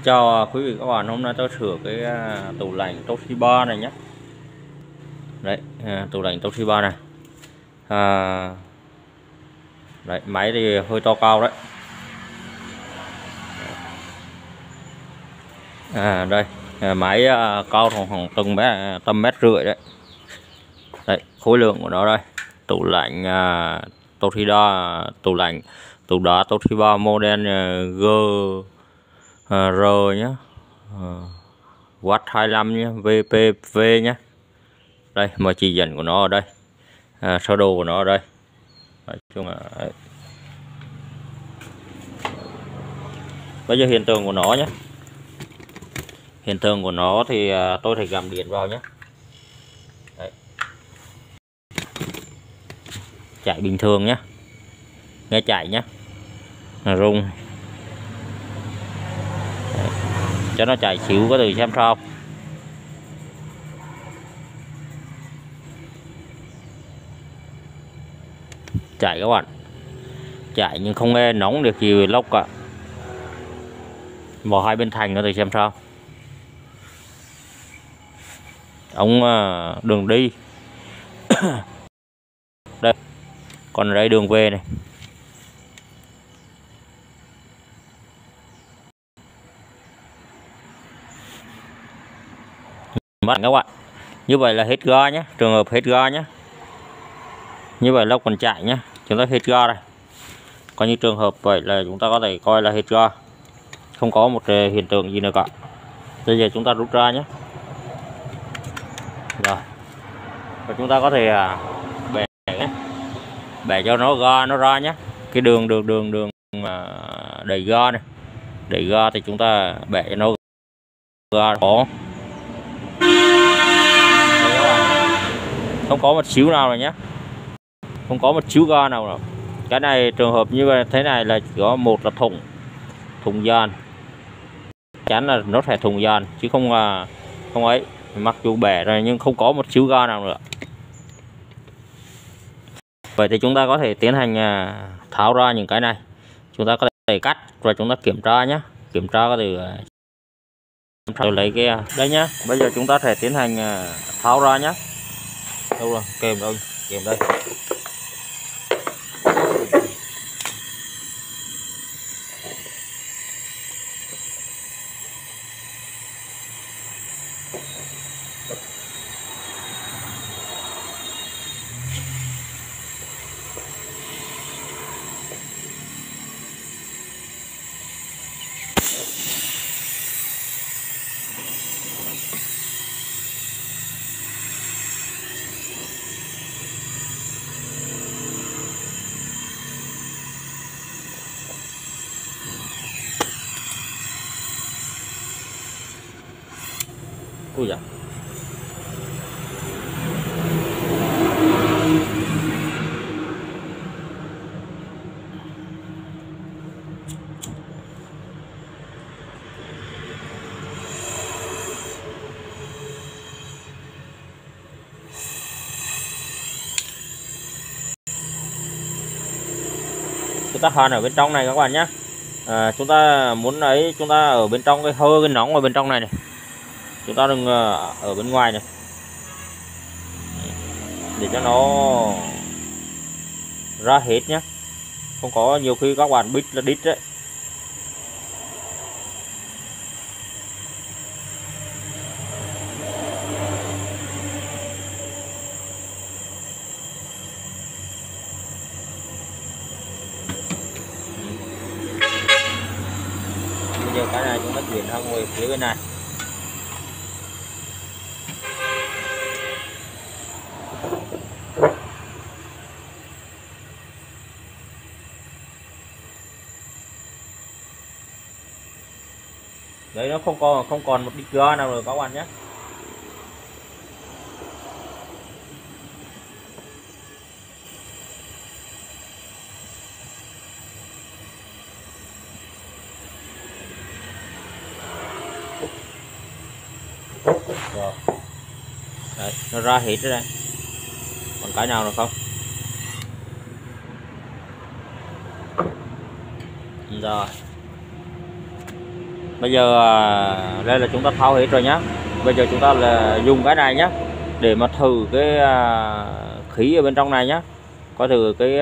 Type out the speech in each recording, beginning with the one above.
Xin chào quý vị các bạn, hôm nay tôi sửa cái à, tủ lạnh Toshiba này nhé. Đấy, à, tủ lạnh Toshiba này. À, Đấy, máy thì hơi to cao đấy. À đây, à, máy à, cao khoảng, khoảng tầm mét, à, tầm mét rưỡi đấy. Đấy, khối lượng của nó đây. Tủ lạnh à, Toshiba, tủ lạnh tủ đá Toshiba model à, G à, R nhé à, Watt 25 nhé VPV nhé đây mà chỉ dẫn của nó ở đây. À, sơ đồ của nó ở đây. Nói chung là đấy. bây giờ hiện tượng của nó nhé hiện tượng của nó thì à, tôi thể gầm điện vào nhé đấy. chạy bình thường nhé nghe chạy nhé rung. Cho nó chạy xíu có từ xem sao chạy các bạn. Chạy nhưng không nghe nóng được gì lốc cả vào hai bên thành có từ xem sao ống à, đường đi. Đây. Còn đây đường về này. Mất các bạn. Như vậy là hết ga nhé trường hợp hết ga nhé như vậy lốc còn chạy nhé chúng ta hết ga đây coi như trường hợp vậy là chúng ta có thể coi là hết ga không có một ờ, hiện tượng gì nữa cả. Bây giờ chúng ta rút ra nhé rồi. Và chúng ta có thể à, bẻ bẻ bẻ cho nó ga nó ra nhé cái đường đường đường đường mà đầy ga này. Đầy ga thì chúng ta bẻ cho nó ga có không có một xíu nào rồi nhé. Không có một xíu ga nào rồi. Cái này trường hợp như thế này là có một là thùng thùng dàn, chắn là nó phải thùng dàn, chứ không là không ấy. Mặc dù bẻ rồi nhưng không có một xíu ga nào nữa. Vậy thì chúng ta có thể tiến hành à, tháo ra những cái này. Chúng ta có thể cắt và chúng ta kiểm tra nhé. Kiểm tra có thể rồi lấy cái à, đây nhá bây giờ chúng ta thể tiến hành à, tháo ra nhé đâu rồi kèm đâu kèm đây Ui da chúng ta hoàn ở bên trong này các bạn nhé. À, chúng ta muốn ấy chúng ta ở bên trong cái hơi cái nóng ở bên trong này này. Chúng ta đừng à, ở bên ngoài này. Để cho nó ra hết nhé. Không có nhiều khi các bạn bít là đít đấy bây giờ cái này chúng ta chuyển sang người phía bên này. Đấy, nó không còn không còn một đít ga nào rồi, các bạn nhé. Nó ra hết rồi đây còn cái nào nữa không rồi bây giờ đây là chúng ta tháo hết rồi nhá bây giờ chúng ta là dùng cái này nhá để mà thử cái khí ở bên trong này nhá có thử cái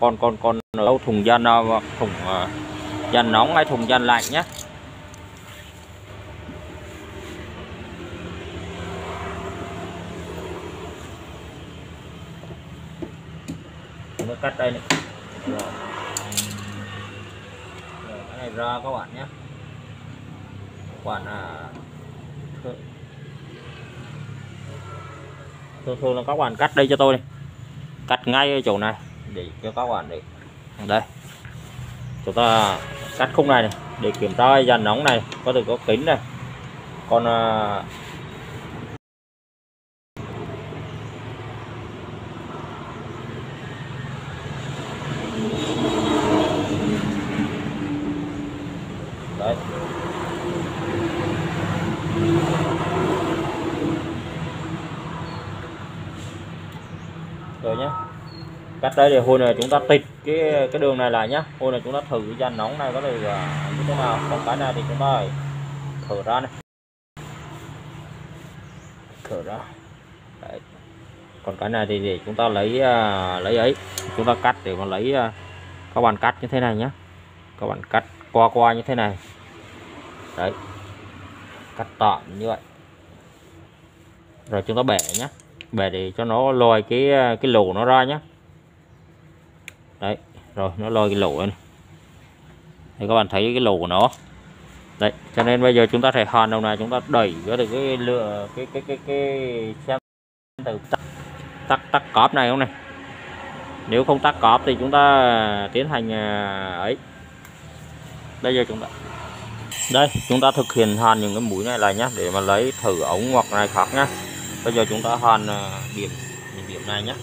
con con con đâu thùng gian nào thùng dàn nóng hay thùng dàn lạnh nhé nó cắt đây này. Rồi. rồi cái này ra các bạn nhé. Các bạn à thường thường là các bạn cắt đây cho tôi đi. Cắt ngay ở chỗ này. Để cho các bạn để đây. Chúng ta cắt khung này, này để kiểm tra dàn nóng này có thể có kính này. Còn à, đấy rồi nhé cách đây thì hồi này chúng ta tịt cái cái đường này lại nhá. Hồi này chúng ta thử cái dàn nóng này có thể là như thế nào? Còn cái này thì chúng ta thở ra này. Thở ra. Đấy. còn cái này thì để chúng ta lấy uh, lấy ấy. Chúng ta cắt để mà lấy uh, các bạn cắt như thế này nhé các bạn cắt qua qua như thế này. Đấy. Cắt tạm như vậy. Rồi chúng ta bẻ nhé về để cho nó lôi cái ờ, cái lỗ nó ra nhé đấy, rồi, nó lôi cái lỗ này thì các bạn thấy cái lỗ của nó. Đấy, cho nên bây giờ chúng ta phải hàn đầu này, chúng ta đẩy có được cái lựa cái cái cái cái xem từ tắt tắt tắt cọp này không này? Nếu không tắt cọp thì chúng ta tiến hành ờ, ấy. Bây giờ chúng ta, đây, chúng ta thực hiện hàn những cái mũi này lại nhé để mà lấy thử ống hoặc này khác nhá bây giờ chúng ta hoàn ờ, điểm điểm điểm này nhé.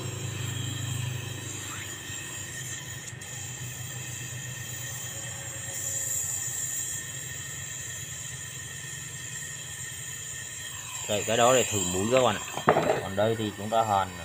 Đây cái đó để thử mũi các bạn ạ. Còn đây thì chúng ta hoàn ờ,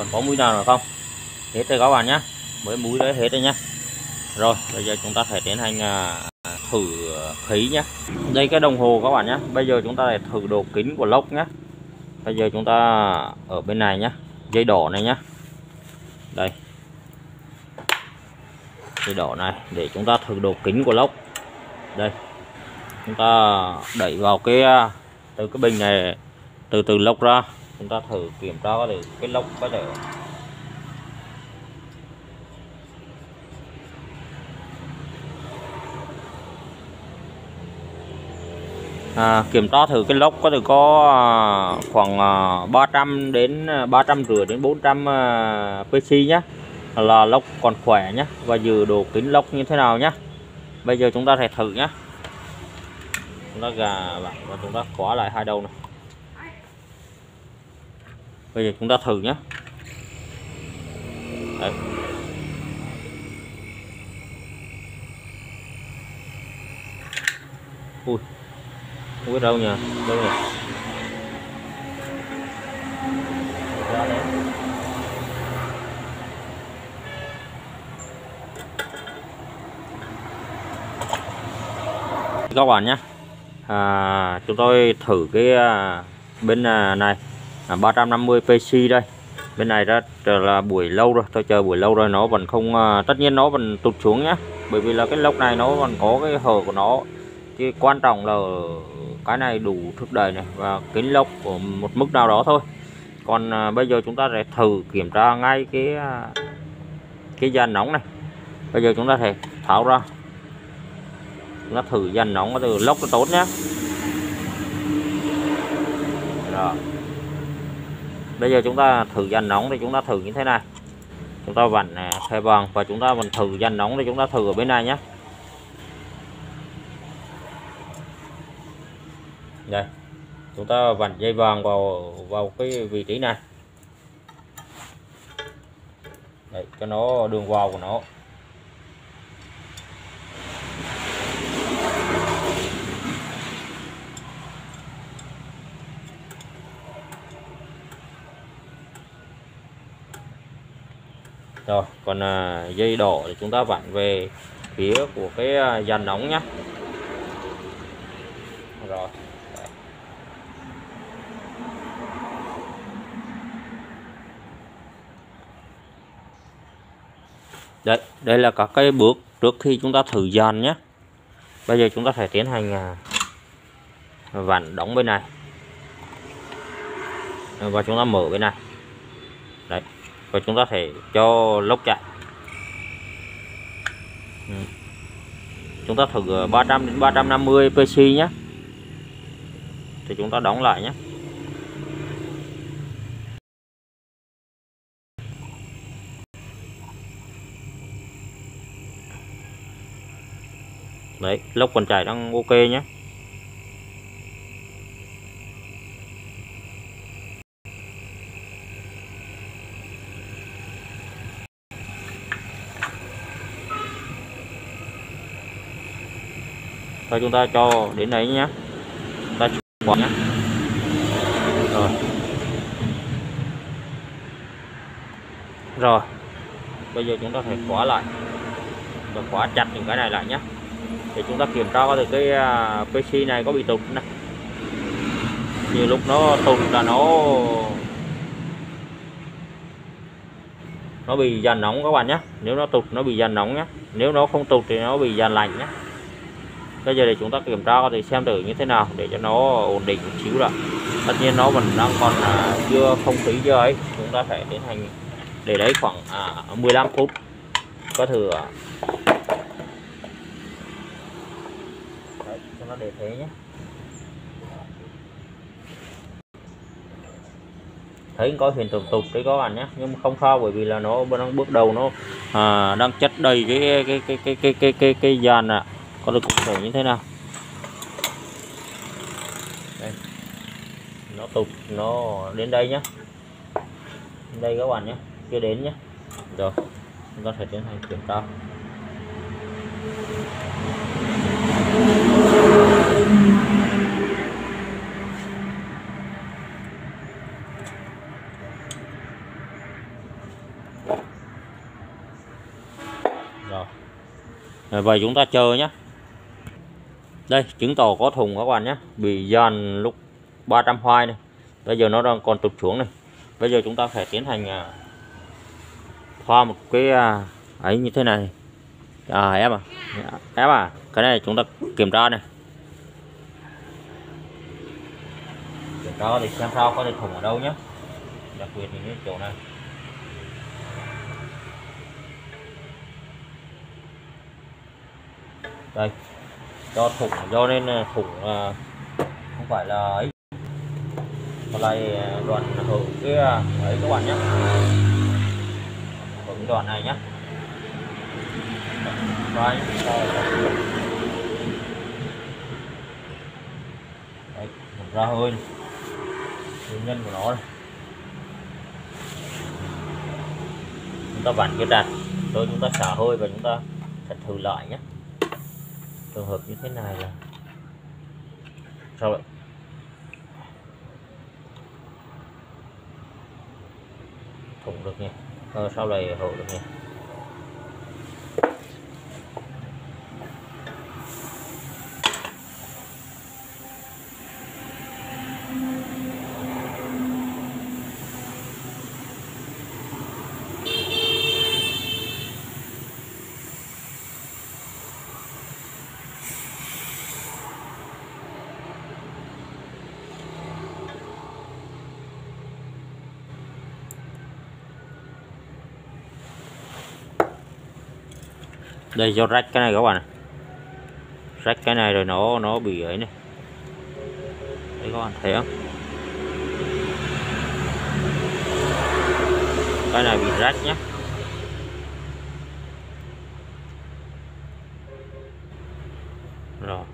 còn có mũi nào nữa không? Hết rồi các bạn nhé. Mới mũi đấy hết rồi nhé. Rồi, bây giờ chúng ta phải tiến hành à, thử khí nhé. Đây cái đồng hồ các bạn nhé. Bây giờ chúng ta phải thử độ kính của lốc nhé. Bây giờ chúng ta ở bên này nhé. Dây đỏ này nhé. Đây. Dây đỏ này, để chúng ta thử độ kính của lốc. Đây. Chúng ta đẩy vào cái à, từ cái bình này từ từ lốc ra chúng ta thử kiểm tra để cái lốc có thể à, kiểm tra thử cái lốc có thể có à, khoảng à, 300 đến à, 300 rưỡi đến 400 pc nhé là lốc còn khỏe nhé và dự độ kính lốc như thế nào nhé bây giờ chúng ta sẽ thử nhé chúng ta gà và chúng ta khóa lại hai đầu này bây giờ chúng ta thử nhé Đấy. ui không biết đâu nhỉ đâu nhỉ các bạn nhé à, chúng tôi thử cái à, bên à, này à, 350 PC đây. Bên này đã là buổi lâu rồi tôi chờ buổi lâu rồi nó vẫn không à, tất nhiên nó vẫn tụt xuống nhá. Bởi vì là cái lốc này nó còn có cái hở của nó. Cái quan trọng là cái này đủ thức đẩy này và kính lốc của một mức nào đó thôi. Còn à, bây giờ chúng ta sẽ thử kiểm tra ngay cái à, cái dàn nóng này. Bây giờ chúng ta sẽ tháo ra. Chúng ta thử dàn nóng từ lốc nó tốt nhé rồi bây giờ chúng ta thử dàn nóng thì chúng ta thử như thế này. Chúng ta vặn à, khe vàng và chúng ta vẫn thử dàn nóng thì chúng ta thử ở bên này nhé đây chúng ta vặn dây vàng vào vào cái vị trí này. Đấy, cho nó đường vào của nó. Rồi còn à, dây đỏ thì chúng ta vặn về phía của cái à, dàn nóng nhé rồi. Đấy đây là các cái bước trước khi chúng ta thử dàn nhé bây giờ chúng ta phải tiến hành à, vặn đóng bên này. Và chúng ta mở bên này và chúng ta thể cho lốc chạy. Ừ. Chúng ta thử ờ, 300 đến 350 PC nhé thì chúng ta đóng lại nhé đấy, lốc còn chạy đang ok nhé Thôi chúng ta cho đến đấy nhé ta bỏ nhé rồi. Rồi. Bây giờ chúng ta phải khóa lại. Và khóa chặt những cái này lại nhé để chúng ta kiểm tra coi cái à, PC này có bị tụt này nhiều lúc nó tụt là nó nó bị dàn nóng các bạn nhé nếu nó tụt, nó bị dàn nóng nhé nếu nó không tụt thì nó bị dàn lạnh nhé bây giờ để chúng ta kiểm tra thì xem thử như thế nào để cho nó ổn định một xíu đã. Tất nhiên nó vẫn đang còn à, chưa không khí chưa ấy. Chúng ta phải tiến hành để đấy khoảng à, 15 phút. Có thừa à. cho nó để thế nhé. Thấy có hiện tượng tục đấy có bạn nhé. Nhưng không sao bởi vì là nó đang bước đầu nó à, đang chất đầy cái cái cái cái cái cái cái, cái dàn ạ. à có được cụ thể như thế nào? Đây. nó tụt nó đến đây nhé đây các bạn nhé chưa đến nhé rồi chúng ta phải tiến hành kiểm tra. Rồi. Vậy chúng ta chờ nhé đây chứng tỏ có thùng các bạn nhé. Bị dàn lúc 300 hoài này. Bây giờ nó đang còn tụt xuống này. Bây giờ chúng ta phải tiến hành à, thoa khoa một cái à, ấy như thế này. À em à? Dạ, em à? Cái này chúng ta kiểm tra này. Kiểm tra thì xem sao có được thùng ở đâu nhé. Đặc biệt thì những chỗ này. Đây do thủng do nên à, thủng à, không phải là ấy. Còn lại đoàn đoạn hở cái à, ấy các bạn nhé hở cái đoạn này nhé đây, Đấy, ra hơi nguyên nhân của nó này. Chúng ta bản cái đặt rồi chúng ta xả hơi và chúng ta thật thử lại nhé trường hợp như thế này là sao vậy? Thủng được nha ờ, sau này hộ được nha đây do rách cái này các bạn này rách cái này rồi nó nó bị ấy này. Đấy, các bạn thấy không? Cái này bị rách nhé rồi.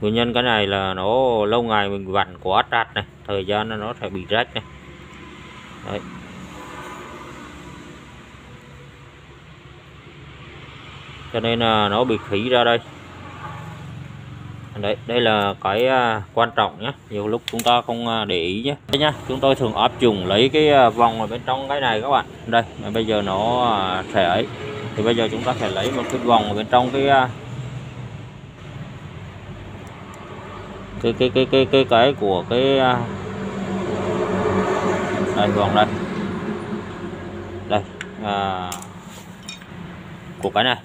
Nguyên nhân cái này là nó lâu ngày mình vặn quá chặt này. Thời gian nó sẽ bị rách này. Cho nên là nó bị khỉ ra đây. Đấy đây là cái à, quan trọng nhé nhiều lúc chúng ta không à, để ý nhé đây nhá chúng tôi thường áp dụng lấy cái à, vòng ở bên trong cái này các bạn. Đây bây giờ nó sẽ ấy. Thì bây giờ chúng ta sẽ lấy một cái vòng ở bên trong cái cái cái cái cái cái cái của cái đây vòng đây. Đây à, của cái này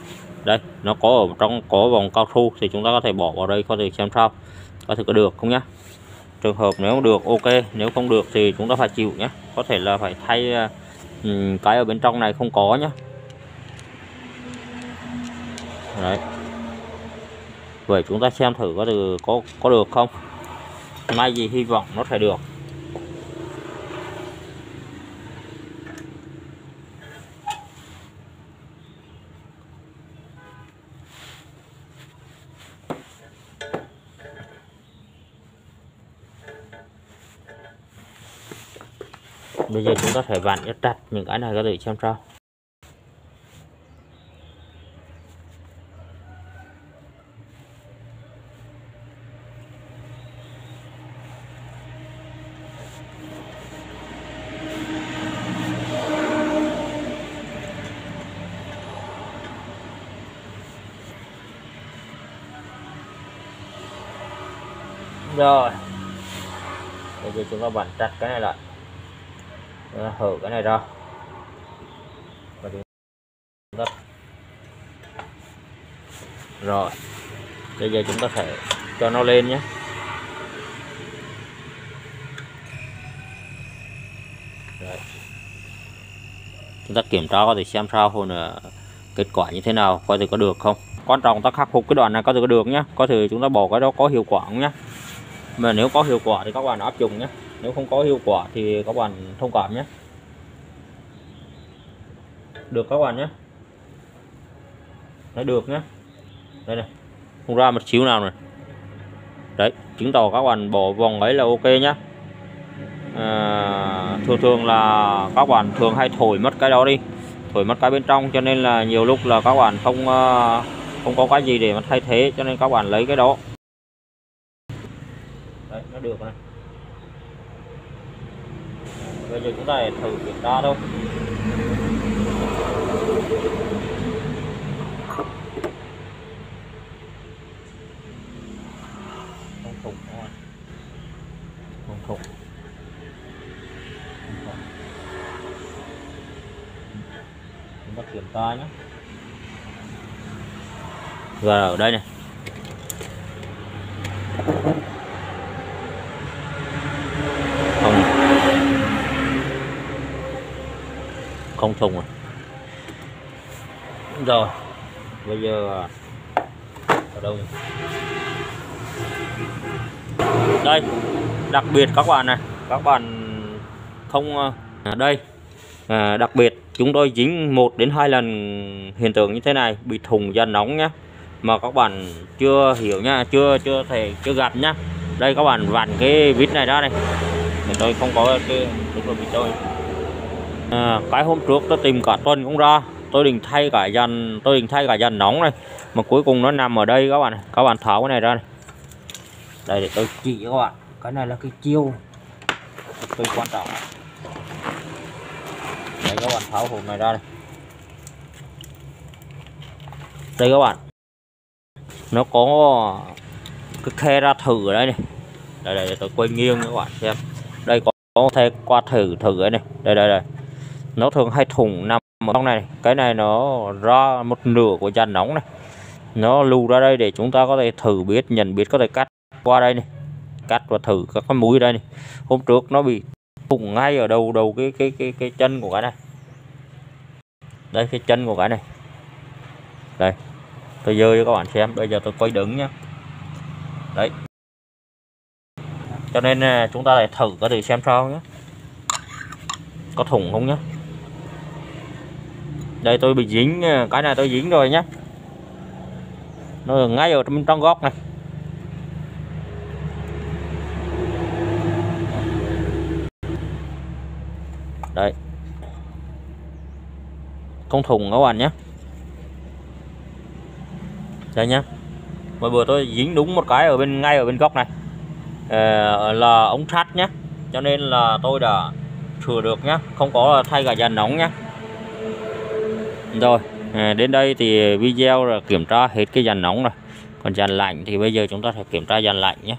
nó có ở trong có vòng cao su thì chúng ta có thể bỏ vào đây có thể xem sao. Có thể có được không nhá? Trường hợp nếu được ok. Nếu không được thì chúng ta phải chịu nhé có thể là phải thay um, cái ở bên trong này không có nhá. Đấy. Vậy chúng ta xem thử có được có có được không? May gì hy vọng nó sẽ được. Giờ chúng ta phải vặn cho chặt những cái này các thể xem sao. Rồi. Bây giờ chúng ta vặn chặt cái này lại. Ờ, hở cái này ra. Và rồi, bây giờ chúng ta sẽ cho nó lên nhé. Đấy. chúng ta kiểm tra có thể xem sao hồi nữa kết quả như thế nào coi thử có được không? Quan trọng ta khắc phục cái đoạn này có thể có được nhé. Có thể chúng ta bỏ cái đó có hiệu quả không nhé. Mà nếu có hiệu quả thì các bạn áp dụng nhé nếu không có hiệu quả thì các bạn thông cảm nhé. Được các bạn nhé. Nó được nhé. Đây này không ra một xíu nào này. đấy chứng tỏ các bạn bỏ vòng ấy là ok nhé à, thường thường là các bạn thường hay thổi mất cái đó đi. Thổi mất cái bên trong cho nên là nhiều lúc là các bạn không à, không có cái gì để mà thay thế cho nên các bạn lấy cái đó. Đấy nó được này bây giờ chúng ta thử kiểm tra thôi không thủng thôi không thủng. Chúng ta kiểm tra nhé. Và ở đây này. Thùng rồi à? rồi bây giờ à, ở đâu nhỉ? đây đặc biệt các bạn này các bạn không à, đây. À, đặc biệt chúng tôi dính một đến hai lần hiện tượng như thế này bị thùng da nóng nhá. Mà các bạn chưa hiểu nha chưa chưa thể chưa gặp nhá. Đây các bạn vặn cái vít này ra này. Tôi không có cái đúng là bị tôi à, cái hôm trước tôi tìm cả tuần cũng ra. Tôi định thay cả dàn tôi định thay cả dàn nóng này. Mà cuối cùng nó nằm ở đây các bạn các bạn tháo cái này ra này. Đây để tôi chỉ các bạn. Cái này là cái chiêu tôi quan trọng. Đây các bạn tháo hộp này ra này, đây các bạn. Nó có cái khe ra thử ở đây này. Đây đây tôi quay nghiêng các bạn xem. Đây có, có khe qua thử thử ấy này. Đây đây đây nó thường hay thùng nằm ở trong này. Cái này nó ra một nửa của dàn nóng này. Nó lưu ra đây để chúng ta có thể thử biết, nhận biết, có thể cắt qua đây này. Cắt và thử các cái mũi đây này. Hôm trước nó bị thủng ngay ở đầu đầu cái cái cái cái chân của cái này. Đây, cái chân của cái này. Đây, tôi dơ cho các bạn xem. Bây giờ tôi quay đứng nhá. Đấy. Cho nên à, chúng ta lại thử có thể xem sao nhé có thủng không nhá? Đây tôi bị dính ờ, cái này tôi dính rồi nhé, nó ở ngay ở trong trong góc này. Đây. Không thùng các bạn nhé đây nhá. Mọi vừa tôi dính đúng một cái ở bên ngay ở bên góc này. À, là ống sắt nhé cho nên là tôi đã sửa được nhá. Không có thay cả dàn nóng nhá rồi à, đến đây thì video là kiểm tra hết cái dàn nóng rồi. Còn dàn lạnh thì bây giờ chúng ta sẽ kiểm tra dàn lạnh nhé.